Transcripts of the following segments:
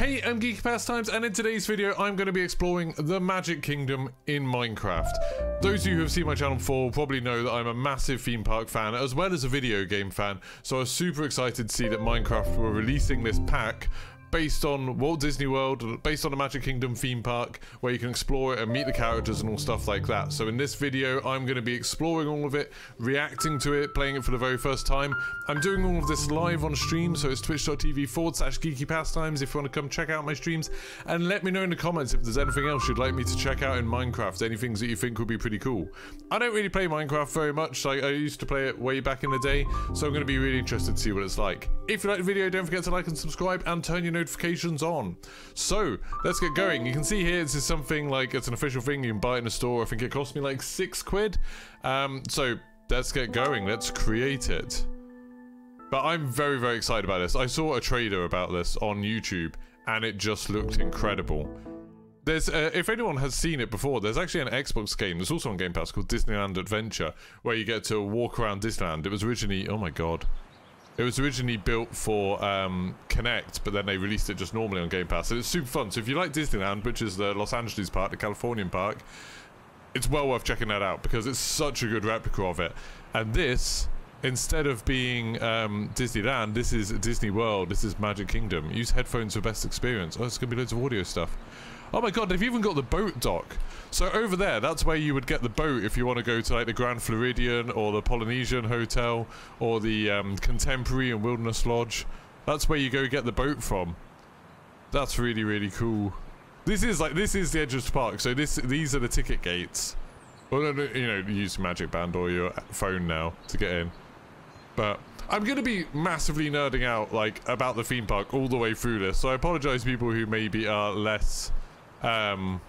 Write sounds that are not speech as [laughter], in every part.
Hey, I'm Geeky Pastimes, and in today's video, I'm going to be exploring the Magic Kingdom in Minecraft. Those of you who have seen my channel before probably know that I'm a massive theme park fan, as well as a video game fan, so I was super excited to see that Minecraft were releasing this pack based on Walt Disney World, based on the Magic Kingdom theme park, where you can explore it and meet the characters and all stuff like that. So in this video, I'm going to be exploring all of it, reacting to it, playing it for the very first time. I'm doing all of this live on stream, so it's twitch.tv forward slash geeky pastimes if you want to come check out my streams. And let me know in the comments if there's anything else you'd like me to check out in Minecraft, any things that you think would be pretty cool. I don't really play Minecraft very much, like I used to play it way back in the day, so I'm going to be really interested to see what it's like. If you like the video, don't forget to like and subscribe and turn your notifications on. So, let's get going. You can see here, this is something like, it's an official thing, you can buy it in a store. I think it cost me like six quid. Um, so, let's get going. Let's create it. But I'm very, very excited about this. I saw a trader about this on YouTube, and it just looked incredible. There's, uh, if anyone has seen it before, there's actually an Xbox game, there's also on Game Pass called Disneyland Adventure, where you get to walk around Disneyland. It was originally, oh my god, it was originally built for um, Kinect, but then they released it just normally on Game Pass. And it's super fun. So if you like Disneyland, which is the Los Angeles park, the Californian park, it's well worth checking that out because it's such a good replica of it. And this, instead of being um, Disneyland, this is Disney World. This is Magic Kingdom. Use headphones for best experience. Oh, it's going to be loads of audio stuff. Oh my god, they've even got the boat dock. So over there, that's where you would get the boat if you want to go to like the Grand Floridian or the Polynesian Hotel or the um, Contemporary and Wilderness Lodge. That's where you go get the boat from. That's really, really cool. This is like, this is the edge of the park. So this, these are the ticket gates. Well, you know, use Magic Band or your phone now to get in. But I'm going to be massively nerding out like about the theme park all the way through this. So I apologize people who maybe are less um.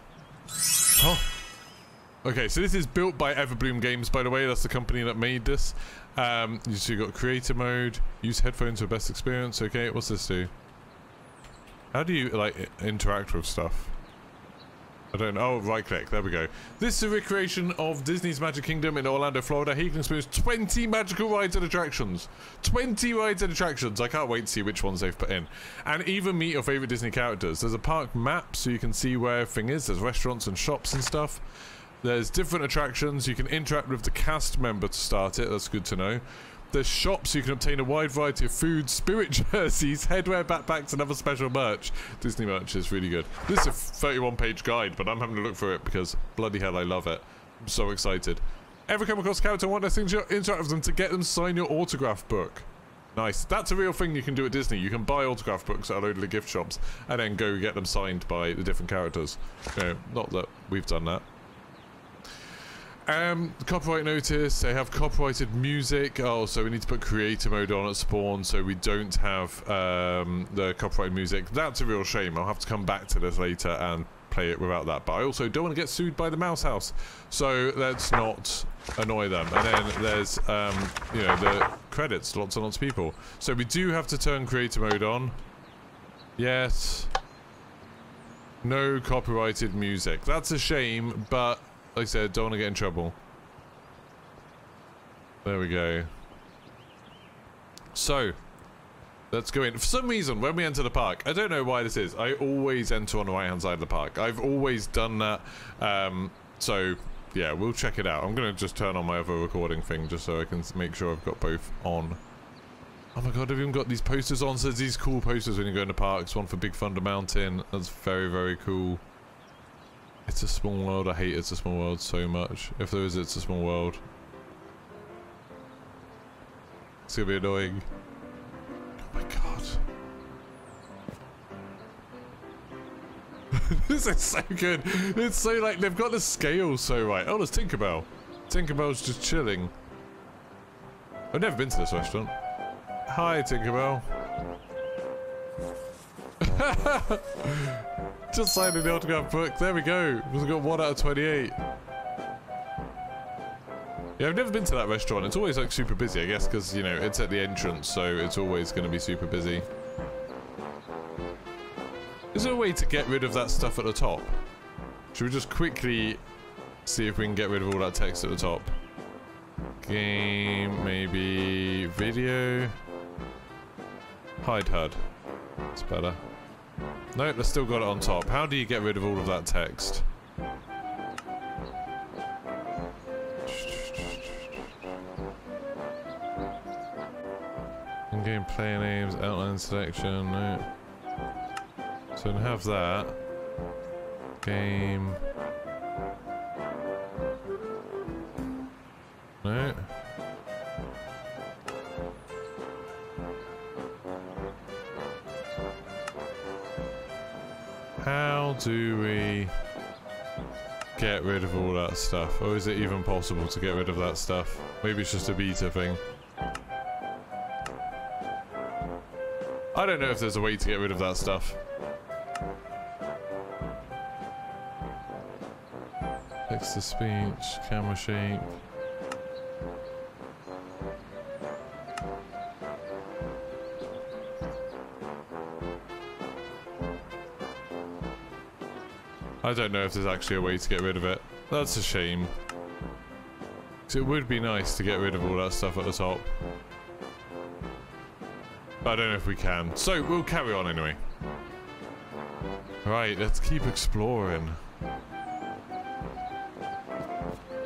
Oh. Okay, so this is built by Everbloom Games, by the way. That's the company that made this. Um, so you got creator mode, use headphones for best experience. Okay, what's this do? How do you like interact with stuff? I don't know. Oh, right click. There we go. This is a recreation of Disney's Magic Kingdom in Orlando, Florida. Here you can experience 20 magical rides and attractions. 20 rides and attractions. I can't wait to see which ones they've put in. And even meet your favorite Disney characters. There's a park map so you can see where everything is. There's restaurants and shops and stuff. There's different attractions. You can interact with the cast member to start it. That's good to know. There's shops you can obtain a wide variety of food, spirit [laughs] jerseys, headwear, backpacks, and other special merch. Disney merch is really good. This is a 31 page guide, but I'm having to look for it because bloody hell I love it. I'm so excited. Ever come across a character and want to interact with them to get them sign your autograph book? Nice. That's a real thing you can do at Disney. You can buy autograph books at a load of the gift shops and then go get them signed by the different characters. You know, not that we've done that. Um, copyright notice, they have copyrighted music. Oh, so we need to put creator mode on at spawn so we don't have um, the copyright music. That's a real shame. I'll have to come back to this later and play it without that. But I also don't want to get sued by the Mouse House. So let's not annoy them. And then there's, um, you know, the credits. Lots and lots of people. So we do have to turn creator mode on. Yes. No copyrighted music. That's a shame, but like I said, don't want to get in trouble. There we go. So, let's go in. For some reason, when we enter the park, I don't know why this is, I always enter on the right-hand side of the park. I've always done that. Um, so, yeah, we'll check it out. I'm going to just turn on my other recording thing just so I can make sure I've got both on. Oh my god, I've even got these posters on. So there's these cool posters when you go into parks. One for Big Thunder Mountain. That's very, very cool. It's a small world. I hate It's a Small World so much. If there is It's a Small World. It's gonna be annoying. Oh my god. [laughs] this is so good. It's so like, they've got the scale so right. Oh, there's Tinkerbell. Tinkerbell's just chilling. I've never been to this restaurant. Hi, Tinkerbell. [laughs] Just signed the autograph book. There we go. We've got 1 out of 28. Yeah, I've never been to that restaurant. It's always like super busy, I guess, because, you know, it's at the entrance, so it's always going to be super busy. Is there a way to get rid of that stuff at the top? Should we just quickly see if we can get rid of all that text at the top? Game, maybe video. Hide HUD. It's better. Nope, I still got it on top. How do you get rid of all of that text? In-game player names, outline selection, no. So I have that. Game. That stuff? Or is it even possible to get rid of that stuff? Maybe it's just a beta thing. I don't know if there's a way to get rid of that stuff. Text to speech, camera shape. I don't know if there's actually a way to get rid of it. That's a shame. Because it would be nice to get rid of all that stuff at the top. I don't know if we can. So, we'll carry on anyway. Right, let's keep exploring.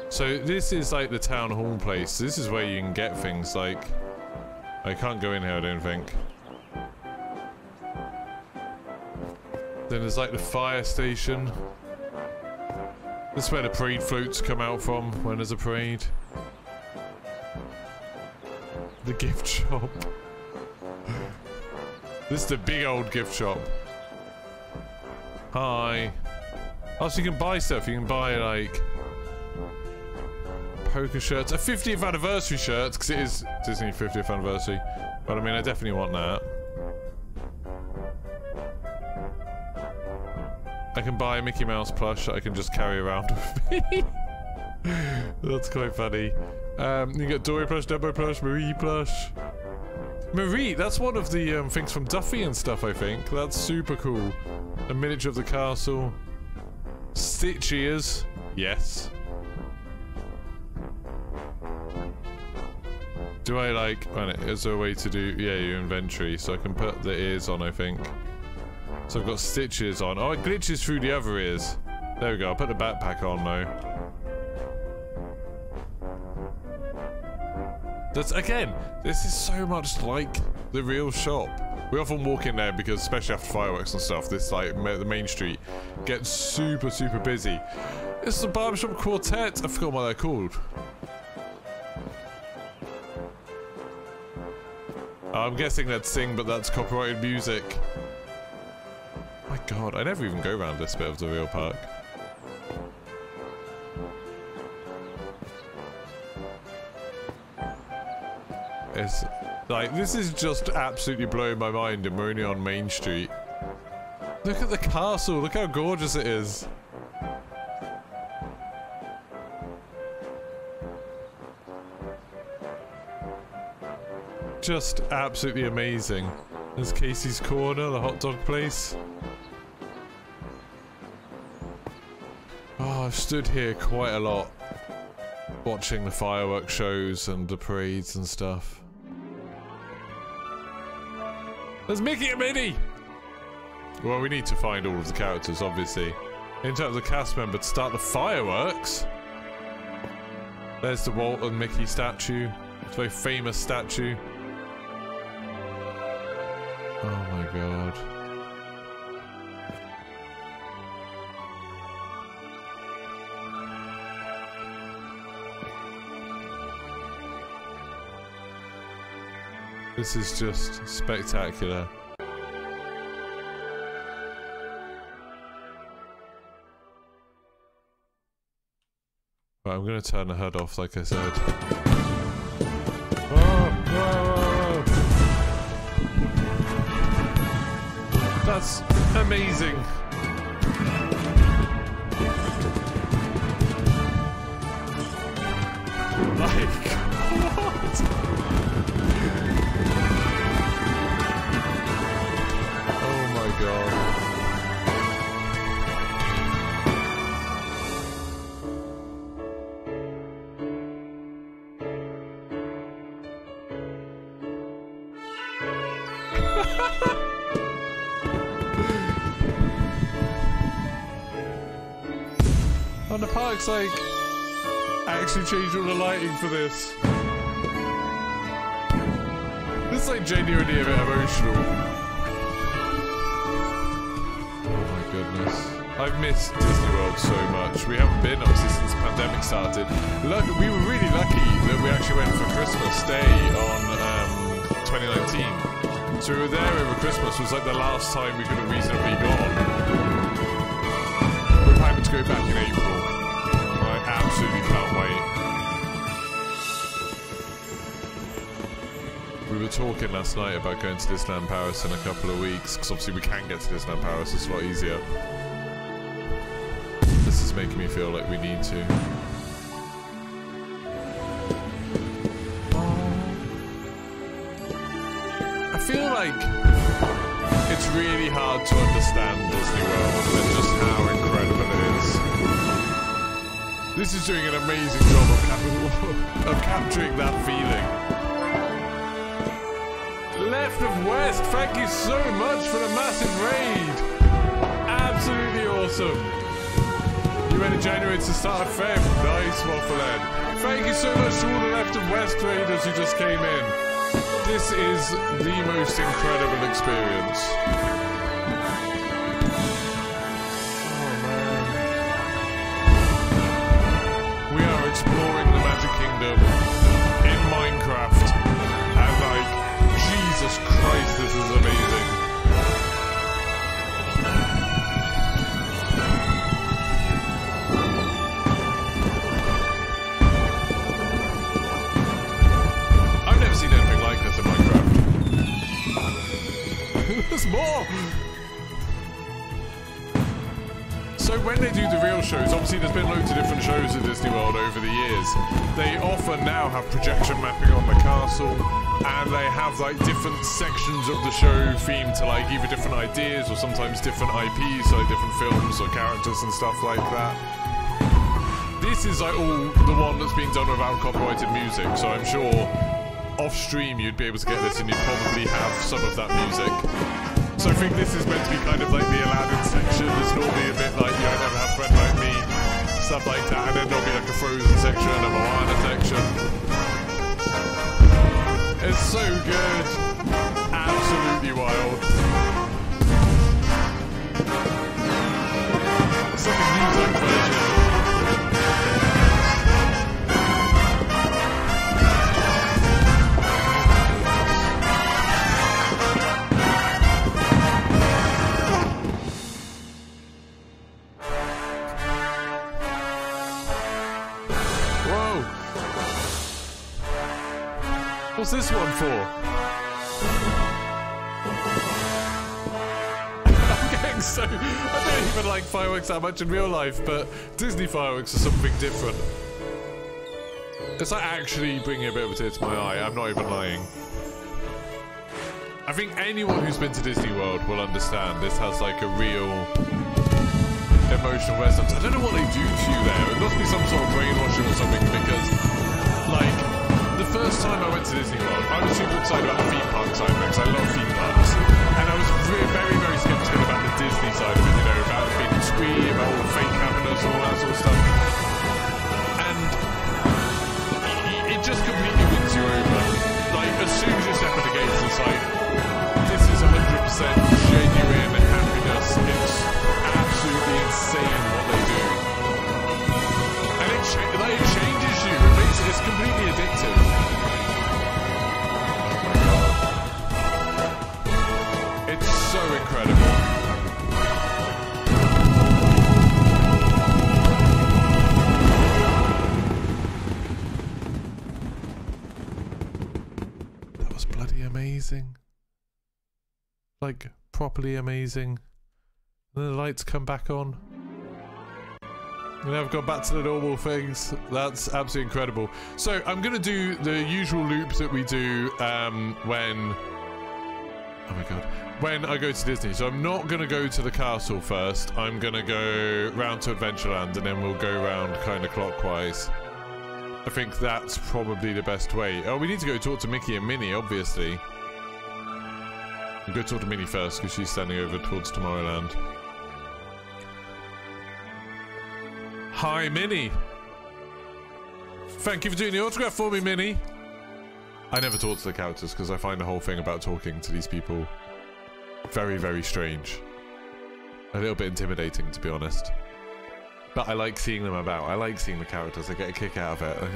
So this is like the town hall place. This is where you can get things like... I can't go in here, I don't think. Then there's like the fire station. This is where the parade floats come out from when there's a parade. The gift shop. [laughs] this is the big old gift shop. Hi. Oh, so you can buy stuff. You can buy like poker shirts, a 50th anniversary shirt because it is Disney 50th anniversary. But I mean, I definitely want that. Can buy a Mickey Mouse plush that I can just carry around with me. [laughs] That's quite funny. Um, you get Dory plush, Dumbo plush, Marie plush. Marie, that's one of the um, things from Duffy and stuff, I think. That's super cool. A miniature of the castle. Stitch ears. Yes. Do I like... Is there a way to do... Yeah, your inventory. So I can put the ears on, I think. So I've got stitches on. Oh, it glitches through the other ears. There we go. I'll put the backpack on though. That's again, this is so much like the real shop. We often walk in there because, especially after fireworks and stuff, this like the main street gets super super busy. It's the barbershop quartet. I forgot what they're called. I'm guessing they'd sing, but that's copyrighted music god, I never even go around this bit of the real park. It's like, this is just absolutely blowing my mind and we're only on Main Street. Look at the castle, look how gorgeous it is. Just absolutely amazing. There's Casey's Corner, the hot dog place. Oh, I've stood here quite a lot watching the fireworks shows and the parades and stuff. There's Mickey and Minnie! Well, we need to find all of the characters, obviously. Interact with the cast member to start the fireworks. There's the Walt and Mickey statue. It's a very famous statue. Oh my god. This is just spectacular. Right, I'm going to turn the HUD off like I said. Whoa, whoa. That's amazing. On the park's like I actually changed all the lighting for this. This is like genuinely a bit emotional. Oh my goodness. I've missed Disney World so much. We haven't been obviously since the pandemic started. Look, we were really lucky that we actually went for Christmas Day on um, 2019. So we were there over Christmas. It was like the last time we could have reasonably gone. We're planning to go back in April. I absolutely can't wait. We were talking last night about going to Disneyland Paris in a couple of weeks because obviously we can get to Disneyland Paris. It's a lot easier This is making me feel like we need to. To understand Disney World and just how incredible it is. This is doing an amazing job of, cap of capturing that feeling. Left of West, thank you so much for the massive raid. Absolutely awesome. You went in January, to start of Feb. Nice, Wafflehead. Thank you so much to all the left of west traders who just came in. This is the most incredible experience. Is amazing. I've never seen anything like this in Minecraft. [laughs] There's more! So when they do the real shows, obviously there's been loads of different shows at Disney World over the years. They often now have projection mapping on the castle, and they have like different sections of the show themed to like either different ideas or sometimes different IPs, like different films or characters and stuff like that. This is like all the one that's being done without copyrighted music, so I'm sure off stream you'd be able to get this and you'd probably have some of that music. So I think this is meant to be kind of like the Aladdin section. It's normally a bit like you don't ever have friend like me, stuff like that, and then there'll be like a Frozen section and a Moana section. It's so good. Absolutely wild. It's like a music version. This one for? [laughs] Getting so... I don't even like fireworks that much in real life, but Disney fireworks are something different. It's like actually bringing a bit of a tear to my eye. I'm not even lying. I think anyone who's been to Disney World will understand this has like a real emotional resonance. I don't know what they do to you there. It must be some sort of brainwashing or something because, like, first time I went to Disney World, I was super excited about the theme park side because I love theme parks. Like, properly amazing. And then the lights come back on. And I've gone back to the normal things. That's absolutely incredible. So I'm going to do the usual loop that we do um, when... Oh my god when I go to Disney. So I'm not going to go to the castle first. I'm going to go round to Adventureland and then we'll go round kind of clockwise. I think that's probably the best way. Oh, we need to go talk to Mickey and Minnie, obviously. Go talk to Minnie first because she's standing over towards Tomorrowland. Hi, Minnie. Thank you for doing the autograph for me, Minnie. I never talk to the characters because I find the whole thing about talking to these people very, very strange. A little bit intimidating, to be honest. But I like seeing them about. I like seeing the characters. I get a kick out of it.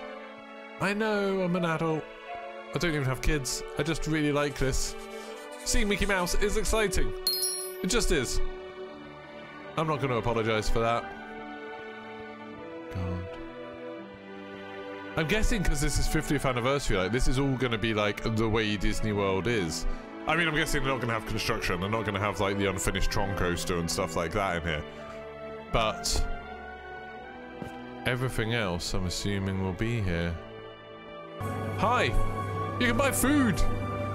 [laughs] I know, I'm an adult. I don't even have kids. I just really like this. Seeing Mickey Mouse is exciting. It just is. I'm not going to apologize for that. God. I'm guessing because this is 50th anniversary, like this is all going to be like the way Disney World is. I mean, I'm guessing they're not going to have construction. They're not going to have like the unfinished Tron coaster and stuff like that in here. But everything else, I'm assuming, will be here. Hi! You can buy food!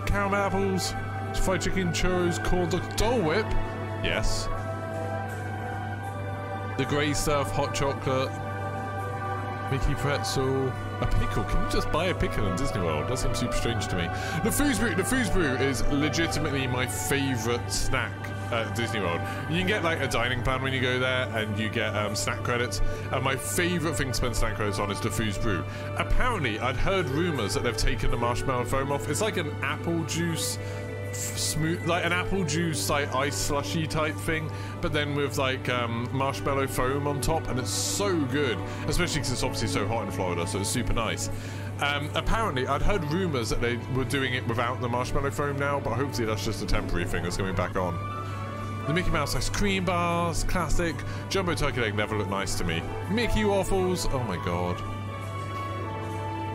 Caramel apples, fried chicken, churros, called the Dole Whip. Yes. The grey stuff, hot chocolate, Mickey pretzel, a pickle. Can you just buy a pickle in Disney World? That seems super strange to me. The Foos Brew, the Foos Brew is legitimately my favourite snack at Disney World. You can get like a dining plan when you go there, and you get um, snack credits. And my favourite thing to spend snack credits on is the Foos Brew. Apparently, I'd heard rumours that they've taken the marshmallow foam off. It's like an apple juice smooth like an apple juice like ice slushy type thing but then with like um, marshmallow foam on top and it's so good especially because it's obviously so hot in Florida so it's super nice. Um, apparently I'd heard rumors that they were doing it without the marshmallow foam now but hopefully that's just a temporary thing that's coming back on. The Mickey Mouse ice cream bars classic. Jumbo turkey leg never looked nice to me. Mickey waffles oh my god.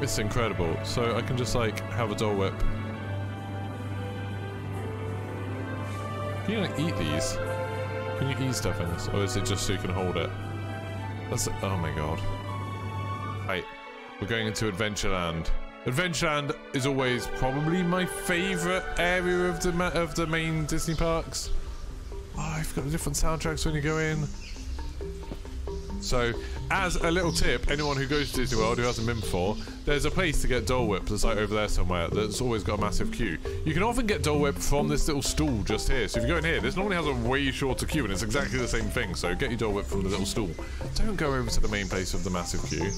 It's incredible. So I can just like have a Dole Whip Can you like eat these? Can you eat stuff in this? Or is it just so you can hold it? That's oh my god. Right. We're going into Adventureland. Adventureland is always probably my favourite area of the of the main Disney parks. Oh, I've got different soundtracks when you go in. So, as a little tip, anyone who goes to Disney World who hasn't been before, there's a place to get Dole Whip that's like over there somewhere that's always got a massive queue. You can often get Dole Whip from this little stool just here. So if you go in here, this normally has a way shorter queue and it's exactly the same thing. So get your Dole Whip from the little stool. Don't go over to the main place of the massive queue.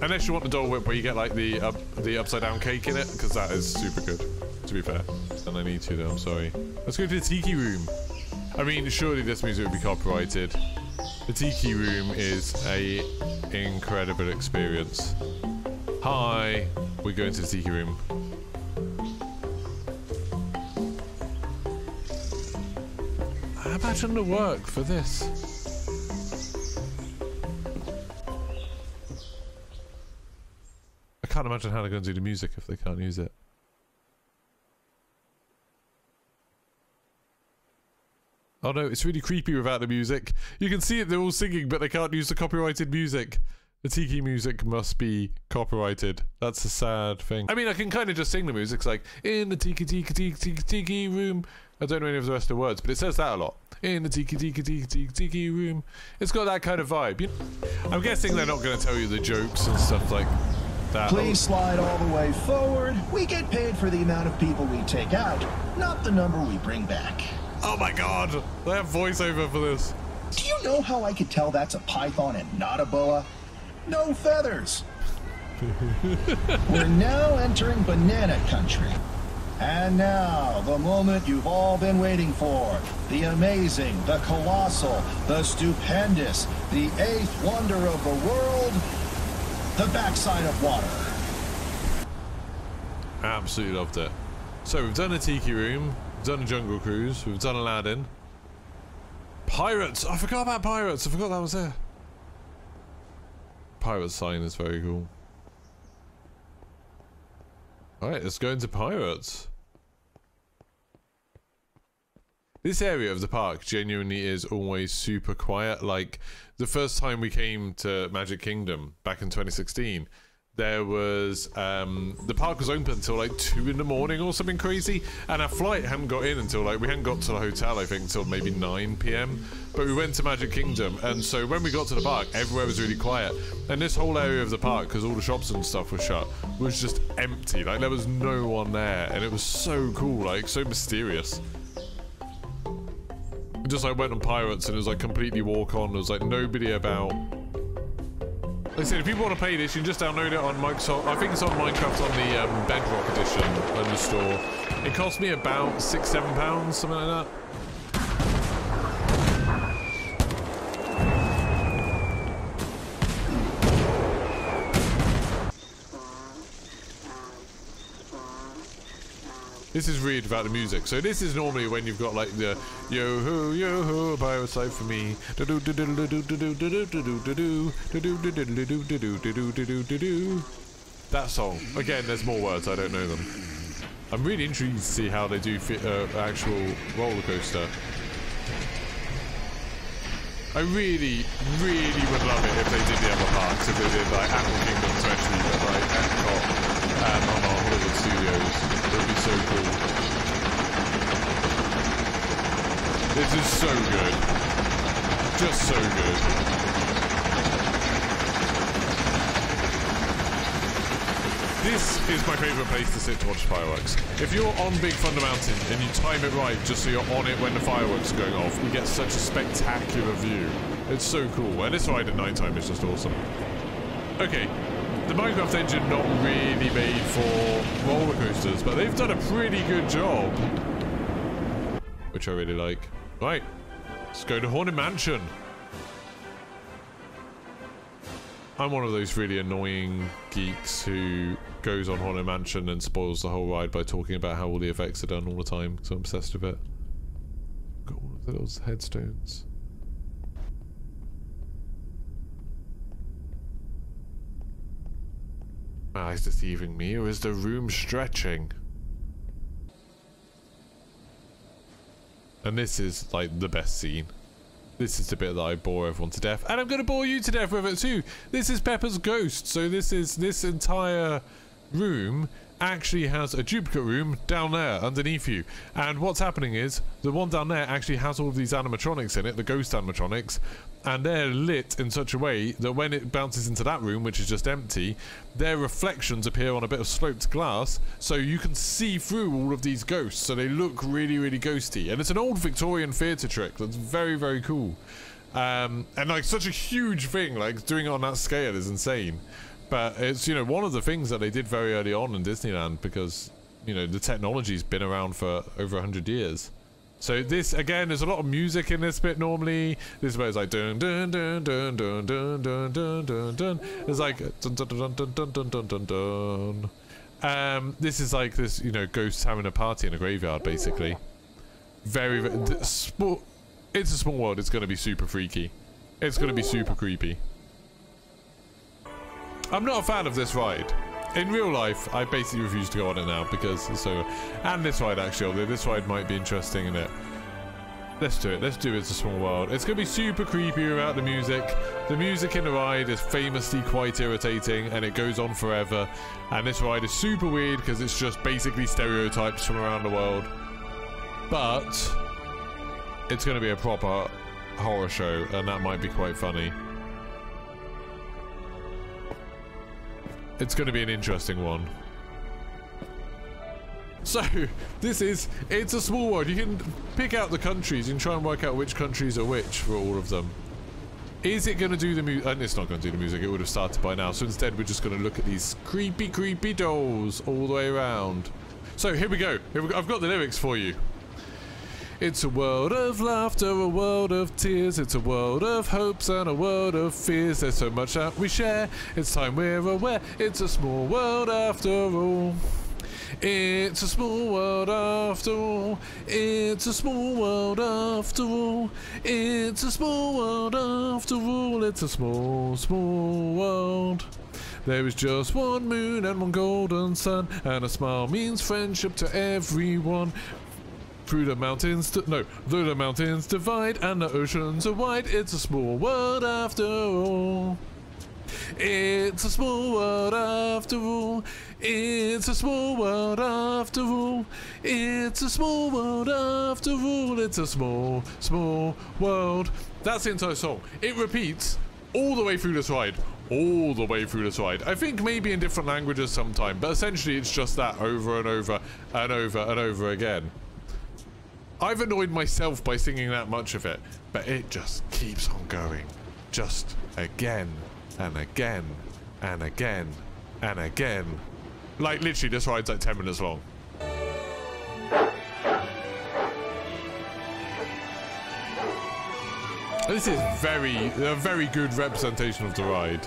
Unless you want the Dole Whip where you get like the uh, the upside down cake in it, because that is super good, to be fair. And I need to though, I'm sorry. Let's go to the Tiki Room. I mean, surely this music would be copyrighted. The Tiki Room is a incredible experience. Hi, we're going to the Tiki Room. I imagine the work for this. I can't imagine how they're going to do the music if they can't use it. Oh no, it's really creepy without the music. You can see it, they're all singing, but they can't use the copyrighted music. The tiki music must be copyrighted. That's a sad thing. I mean, I can kind of just sing the music. It's like, in the tiki tiki tiki tiki tiki room. I don't know any of the rest of the words, but it says that a lot. In the tiki tiki tiki tiki tiki room. It's got that kind of vibe. You know? I'm guessing they're not going to tell you the jokes and stuff like that. Please slide all the way forward. We get paid for the amount of people we take out, not the number we bring back. Oh my god, they have voiceover for this. Do you know how I could tell that's a python and not a boa? No feathers. [laughs] We're now entering banana country. And now, the moment you've all been waiting for. The amazing, the colossal, the stupendous, the eighth wonder of the world, the backside of water. Absolutely loved it. So we've done a tiki room, done a Jungle Cruise. We've done Aladdin. Pirates! I forgot about Pirates. I forgot that was there. Pirate sign is very cool. Alright, let's go into Pirates. This area of the park genuinely is always super quiet. Like, the first time we came to Magic Kingdom back in 2016, there was um, the park was open until like two in the morning or something crazy, and our flight hadn't got in until like we hadn't got to the hotel I think until maybe 9 p.m. But we went to Magic Kingdom, and so when we got to the park, everywhere was really quiet, and this whole area of the park, because all the shops and stuff were shut, was just empty. Like there was no one there, and it was so cool, like so mysterious. Just like went on Pirates, and it was like completely walk on. There was like nobody about Like I said, if people want to play this, you can just download it on Microsoft. I think it's on Minecraft on the um, Bedrock edition in the store. It cost me about six, seven pounds, something like that. This is weird about the music. So this is normally when you've got like the yo ho yo ho pirate for me. That song. Again, there's more words. I don't know them. I'm really intrigued to see how they do fit uh, actual roller coaster. I really, really would love it if they did the other parts, if they did like Animal Kingdom, especially, but like Epcot and on our Hollywood Studios. Be so cool. This is so good. Just so good. This is my favourite place to sit to watch fireworks. If you're on Big Thunder Mountain and you time it right just so you're on it when the fireworks are going off, you get such a spectacular view. It's so cool. And this ride at night time is just awesome. Okay, the Minecraft engine not really made for roller coasters, but they've done a pretty good job. Which I really like. Right, let's go to Haunted Mansion. I'm one of those really annoying geeks who goes on Haunted Mansion and spoils the whole ride by talking about how all the effects are done all the time because I'm obsessed with it. Got all of those headstones. My eyes deceiving me, or is the room stretching? And this is like the best scene. This is the bit that I bore everyone to death. And I'm going to bore you to death with it too. This is Pepper's ghost. So this is this entire room actually has a duplicate room down there underneath you. And what's happening is the one down there actually has all of these animatronics in it, the ghost animatronics, and they're lit in such a way that when it bounces into that room, which is just empty, their reflections appear on a bit of sloped glass, so you can see through all of these ghosts, so they look really, really ghosty. And it's an old Victorian theatre trick that's very, very cool. Um, and like such a huge thing, like doing it on that scale is insane. But it's, you know, one of the things that they did very early on in Disneyland because, you know, the technology's been around for over 100 years. So this, again, there's a lot of music in this bit normally. This is where it's like dun dun dun dun dun dun dun dun dun dun. It's like dun dun dun dun dun dun dun dun dun. Um, this is like this, you know, ghosts having a party in a graveyard, basically. Very, very small. It's a small world. It's going to be super freaky. It's going to be super creepy. I'm not a fan of this ride. In real life, I basically refuse to go on it now because it's so... And this ride, actually, although this ride might be interesting in it. Let's do it. Let's do it. It's a Small World. It's going to be super creepy without the music. The music in the ride is famously quite irritating and it goes on forever. And this ride is super weird because it's just basically stereotypes from around the world. But it's going to be a proper horror show and that might be quite funny. It's going to be an interesting one. So, this is, it's a small world. You can pick out the countries and try and work out which countries are which for all of them. Is it going to do the music? And uh, it's not going to do the music. It would have started by now. So instead, we're just going to look at these creepy, creepy dolls all the way around. So here we go. Here we go. I've got the lyrics for you. It's a world of laughter, a world of tears. It's a world of hopes and a world of fears. There's so much that we share. It's time we're aware. It's a small world after all. It's a small world after all. It's a small world after all. It's a small world after all. It's a small, small world. There is just one moon and one golden sun, and a smile means friendship to everyone. Through the mountains, no, though the mountains divide and the oceans are wide, it's a small world after all. It's a small world after all. It's a small world after all. It's a small world after all. It's a small, small world. That's the entire song. It repeats all the way through this ride. All the way through this ride. I think maybe in different languages sometime, but essentially it's just that over and over and over and over again. I've annoyed myself by singing that much of it, but it just keeps on going. Just again and again and again and again. Like literally this ride's like 10 minutes long. This is very, a very good representation of the ride.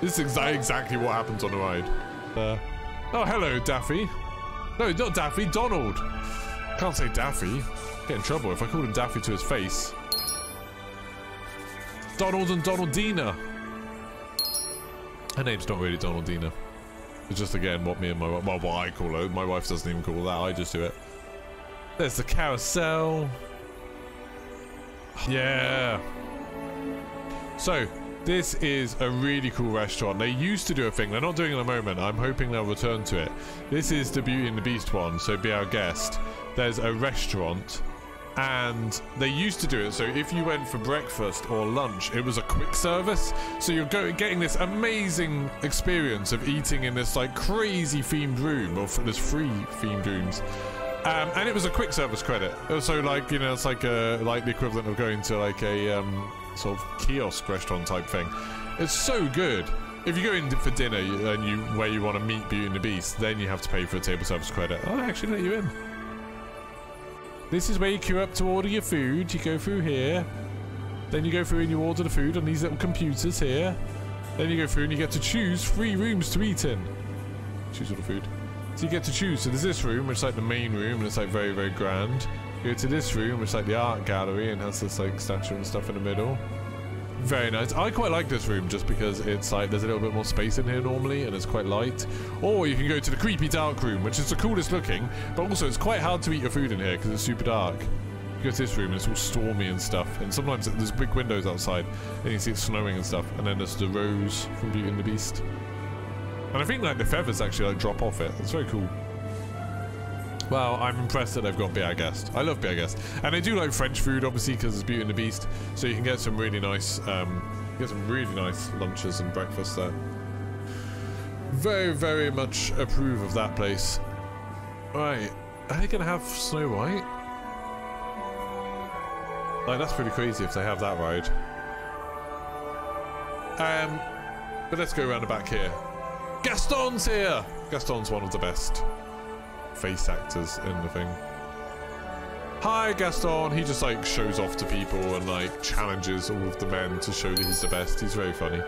This is exa exactly what happens on the ride. Uh, oh, hello, Daffy. No, not Daffy, Donald. Can't say Daffy. Get in trouble if I called him Daffy to his face. Donald and Donaldina. Her name's not really Donaldina. It's just again what me and my well, what I call her. My wife doesn't even call that. I just do it. There's the carousel. [sighs] Yeah. So, this is a really cool restaurant. They used to do a thing. They're not doing it at the moment. I'm hoping they'll return to it. This is the Beauty and the Beast one, so be our guest. There's a restaurant and they used to do it. So if you went for breakfast or lunch it was a quick service. So you're go getting this amazing experience of eating in this like crazy themed room or this free themed rooms. Um, and it was a quick service credit. So like you know it's like a like the equivalent of going to like a um, sort of kiosk restaurant type thing. It's so good. If you go in for dinner and you where you want to meet Beauty and the Beast then you have to pay for a table service credit. I'll actually let you in this is where you queue up to order your food. You go through here. Then you go through and you order the food on these little computers here. Then you go through and you get to choose three rooms to eat in. Choose all the food. So you get to choose. So there's this room, which is like the main room, and it's like very, very grand. You go to this room, which is like the art gallery, and has this like statue and stuff in the middle. Very nice. I quite like this room just because it's like there's a little bit more space in here normally and it's quite light. Or you can go to the creepy dark room, which is the coolest looking, but also it's quite hard to eat your food in here because it's super dark. You go to this room and it's all stormy and stuff, and sometimes there's big windows outside and you see it snowing and stuff, and then there's the rose from Beauty and the Beast. And I think like the feathers actually like drop off it. It's very cool. Well, I'm impressed that they've got Be Our Guest. I love Be Our Guest. And they do like French food, obviously, because it's Beauty and the Beast. So you can get some really nice, um, get some really nice lunches and breakfasts there. Very, very much approve of that place. Right. Are they going to have Snow White? Like, that's pretty crazy if they have that ride. Um, but let's go around the back here. Gaston's here! Gaston's one of the best face actors in the thing. Hi, Gaston. He just like shows off to people and like challenges all of the men to show that he's the best. He's very funny.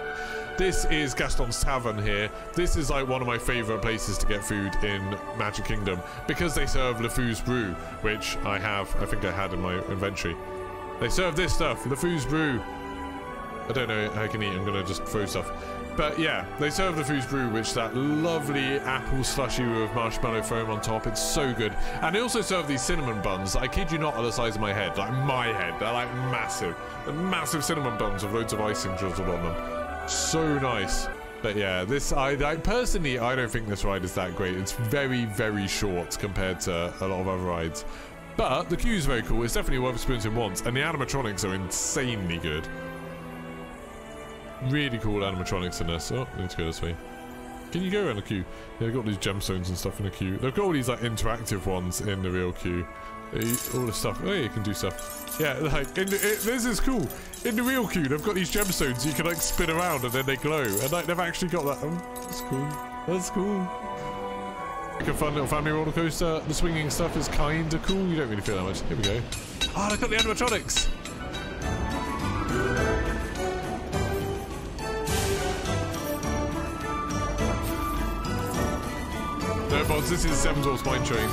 This is Gaston's Tavern here. This is like one of my favorite places to get food in Magic Kingdom because they serve LeFou's Brew, which I have, I think I had in my inventory. They serve this stuff, LeFou's Brew. I don't know how I can eat, I'm gonna just throw stuff. But yeah, they serve the LeFou's Brew, which that lovely apple slushy with marshmallow foam on top. It's so good. And they also serve these cinnamon buns. I kid you not, are the size of my head, like my head. They're like massive, They're massive cinnamon buns with loads of icing drizzled on them. So nice. But yeah, this I, I personally I don't think this ride is that great. It's very very short compared to a lot of other rides. But the queue is very cool. It's definitely worth experiencing once, and the animatronics are insanely good. Really cool animatronics in this. Oh, need to go this way. Can you go around the queue? Yeah, they've got these gemstones and stuff in the queue. They've got all these like interactive ones in the real queue. All the stuff. Oh, yeah, you can do stuff. Yeah, like, the, it, this is cool. In the real queue, they've got these gemstones you can like spin around and then they glow. And like, they've actually got that. Oh, that's cool. That's cool. Like a fun little family roller coaster. The swinging stuff is kinda cool. You don't really feel that much. Here we go. Oh, look at the animatronics. No, boss, this is Seven Dwarfs Mine Train.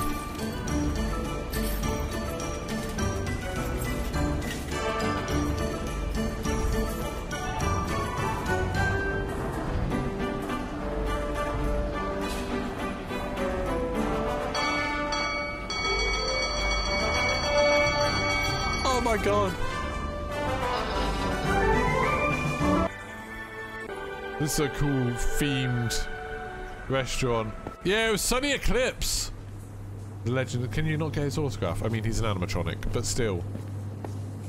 Oh my god. This is a cool themed restaurant. Yeah, it was Sonny Eclipse. The legend. Can you not get his autograph? I mean, he's an animatronic, but still.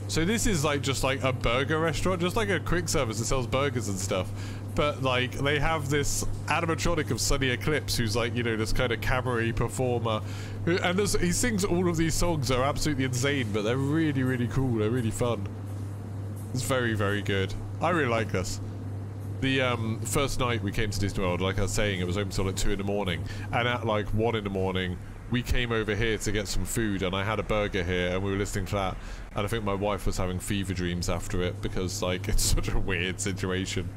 So this is like just like a burger restaurant, just like a quick service that sells burgers and stuff. But like they have this animatronic of Sonny Eclipse, who's like you know this kind of cabaret performer, and he sings all of these songs. They're absolutely insane, but they're really really cool. They're really fun. It's very very good. I really like this. The um, first night we came to Disney World, like I was saying, it was open till like 2 in the morning. And at like 1 in the morning, we came over here to get some food and I had a burger here and we were listening to that. And I think my wife was having fever dreams after it because like [laughs] it's such a weird situation.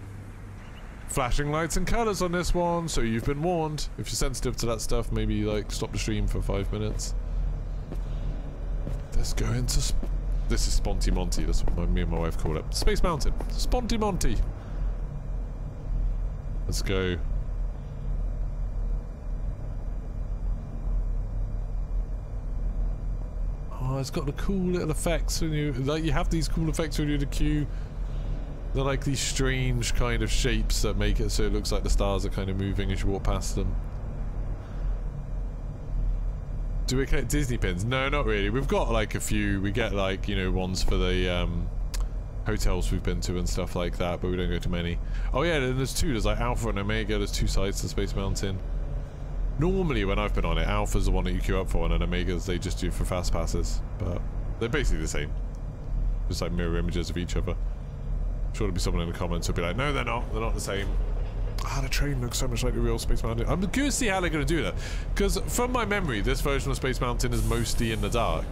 Flashing lights and colours on this one, so you've been warned. If you're sensitive to that stuff, maybe like stop the stream for five minutes. Let's go into... this is Sponty Monty, that's what my, me and my wife call it. Space Mountain. Sponty Monty. Let's go. Oh, it's got the cool little effects when you like you have these cool effects when you're in the queue. They're like these strange kind of shapes that make it so it looks like the stars are kind of moving as you walk past them. Do we collect Disney pins? No, not really. We've got like a few. We get like, you know, ones for the um, hotels we've been to and stuff like that, but we don't go to many. Oh yeah, then there's two. There's like Alpha and Omega. There's two sides to Space Mountain. Normally when I've been on it, Alpha's the one that you queue up for and then Omega's they just do for fast passes. But they're basically the same. Just like mirror images of each other. I'm sure there'll be someone in the comments who'll be like, no they're not, they're not the same. Ah, the train looks so much like the real Space Mountain. I'm curious to see how they're going to do that. Because from my memory, this version of Space Mountain is mostly in the dark.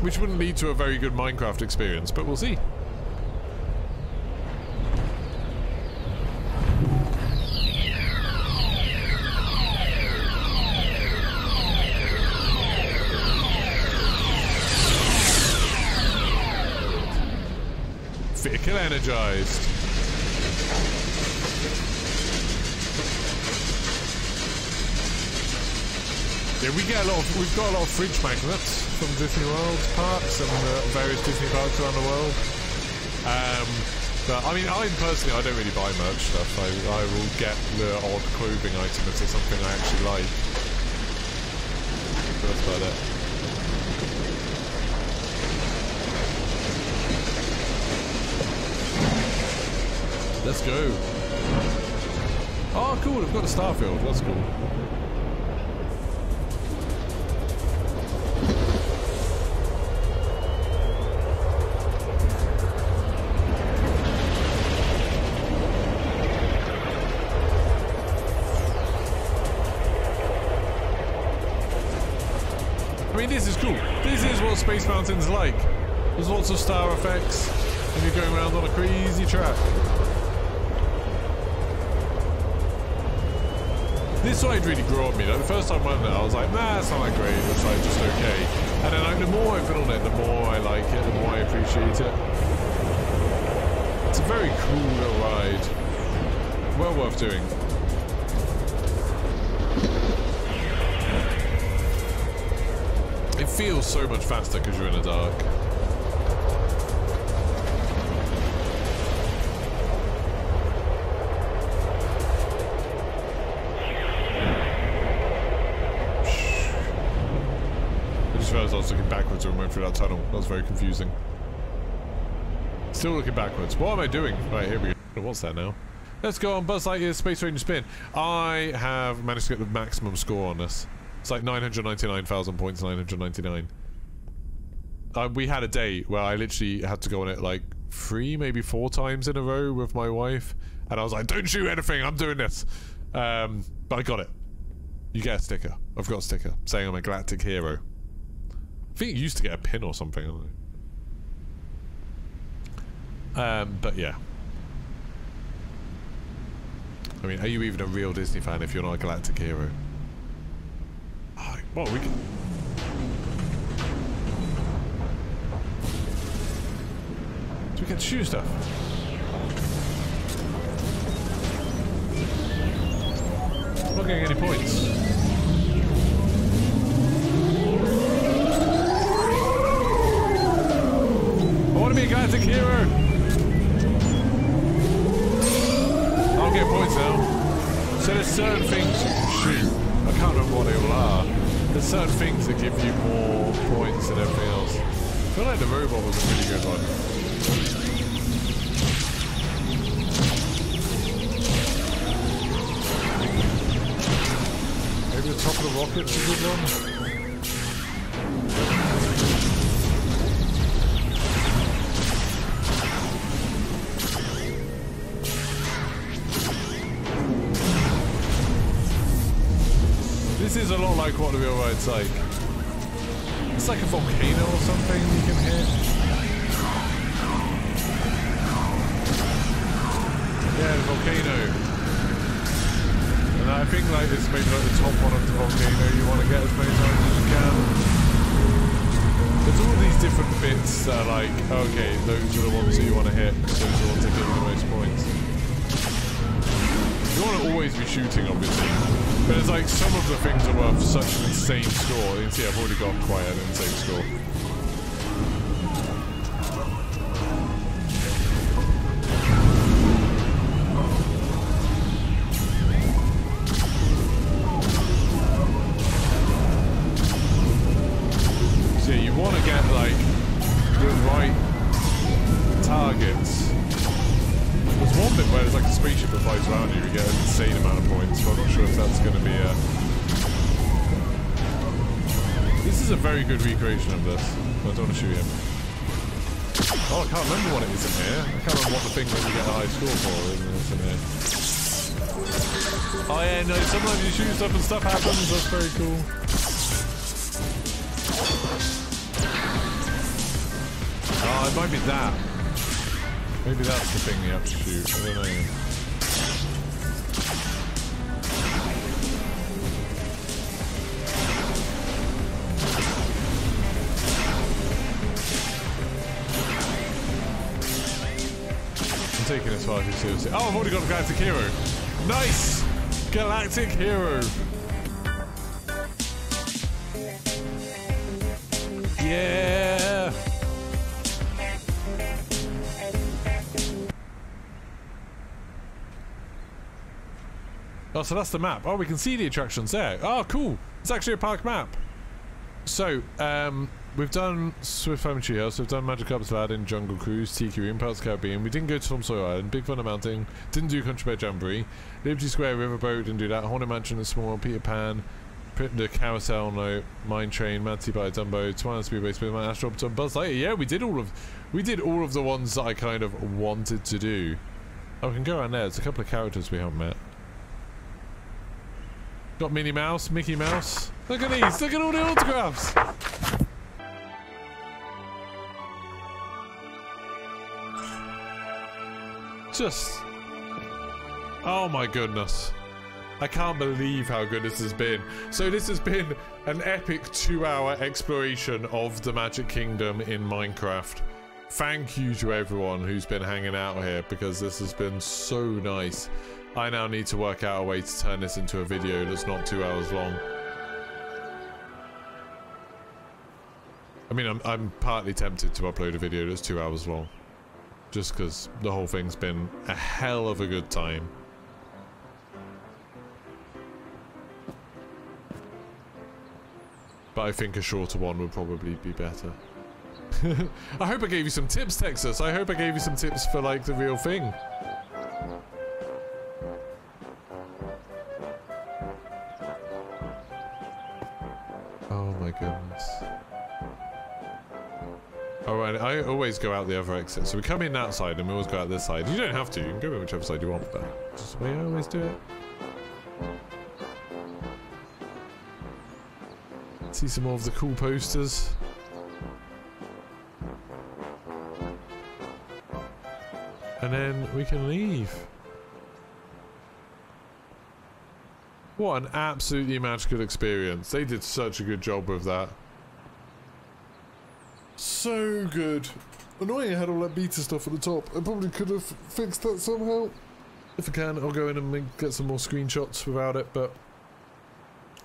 Which wouldn't lead to a very good Minecraft experience, but we'll see. Vehicle energized. Yeah, we get a lot of, we've got a lot of fridge magnets from Disney World parks and uh, various Disney parks around the world. Um, but I mean, I personally, I don't really buy merch stuff. I, I will get the odd clothing item if it's something I actually like. That's about it. Let's go. Oh, cool. I've got a starfield. That's cool. Space Mountain's like. There's lots of star effects, and you're going around on a crazy track. This ride really grew on me. though. the first time I went there, I was like, nah, it's not that great. It's like just okay. And then like, the more I've been on it, the more I like it, the more I appreciate it. It's a very cool little ride. Well worth doing. Feels so much faster because you're in the dark. I just realized I was looking backwards when we went through that tunnel. That was very confusing. Still looking backwards. What am I doing? Right, here we go. What's that now? Let's go on Buzz Lightyear Space Ranger Spin. I have managed to get the maximum score on this. It's like 999,000 points, 999. Uh, we had a day where I literally had to go on it like three, maybe four times in a row with my wife. And I was like, don't shoot anything, I'm doing this. Um, but I got it. You get a sticker. I've got a sticker saying I'm a galactic hero. I think you used to get a pin or something. Um, but yeah. I mean, are you even a real Disney fan if you're not a galactic hero? Well, we can... Do we can shoot stuff? I'm not getting any points. I want to be a galactic hero! I'll get points now. So there's certain things shoot. I can't remember what they all are. There's certain things that give you more points than everything else. I feel like the robot was a really good one. Maybe the top of the rocket's a good one? Like what the real ride's like. It's like a volcano or something you can hit. Yeah, the volcano. And I think like it's maybe like the top one of the volcano you want to get as many times as you can. There's all these different bits that are like, okay, those are the ones that you want to hit. Those are the ones that. You want to always be shooting, obviously. But it's like some of the things are worth such an insane score. You can see I've already got quite an insane score. Is a very good recreation of this. I don't want to shoot him. Oh, I can't remember what it is in here. I can't remember what the thing that you get a high score for is in here. Oh yeah, no, sometimes you shoot stuff and stuff happens, that's very cool. Oh, it might be that. Maybe that's the thing you have to shoot. I don't know. Oh, I've already got a Galactic Hero. Nice! Galactic Hero. Yeah! Oh, so that's the map. Oh, we can see the attractions there. Oh, cool. It's actually a park map. So, um, we've done Swiss Family Treehouse, we've done Magic Carpet Aladdin, Jungle Cruise, Room, Pirates Caribbean. We didn't go to Tom Sawyer Island, Big Thunder Mountain, didn't do Country Bear Jamboree, Liberty Square Riverboat, didn't do that, Haunted Mansion and Small, Peter Pan, the Carousel, no, Mine Train, Mad by Dumbo, Twilight Speedway, Speedman, Astro Buzz Lightyear. Yeah, we did all of, we did all of the ones that I kind of wanted to do. Oh, we can go around there. There's a couple of characters we haven't met. Got Minnie Mouse, Mickey Mouse. Look at these. Look at all the autographs. Just... Oh my goodness. I can't believe how good this has been. So this has been an epic two-hour exploration of the Magic Kingdom in Minecraft. Thank you to everyone who's been hanging out here because this has been so nice. I now need to work out a way to turn this into a video that's not two hours long. I mean, I'm, I'm partly tempted to upload a video that's two hours long. Just because the whole thing's been a hell of a good time. But I think a shorter one would probably be better. [laughs] I hope I gave you some tips, Texas. I hope I gave you some tips for, like, the real thing. Oh my goodness. Alright, I always go out the other exit. So we come in that side and we always go out this side. You don't have to, you can go in whichever side you want, but just the way I always do it. See some more of the cool posters. And then we can leave. What an absolutely magical experience. They did such a good job with that. So good. Annoying I had all that beta stuff at the top. I probably could have fixed that somehow. If I can, I'll go in and get some more screenshots without it, but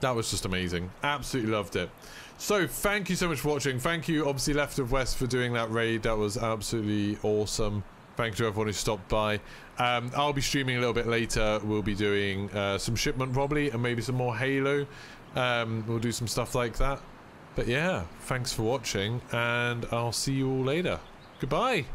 that was just amazing. Absolutely loved it. So, thank you so much for watching. Thank you, obviously, Left of West, for doing that raid. That was absolutely awesome. Thank you to everyone who stopped by. Um, I'll be streaming a little bit later. We'll be doing uh, some shipment probably and maybe some more Halo. Um, we'll do some stuff like that. But yeah, thanks for watching and I'll see you all later. Goodbye.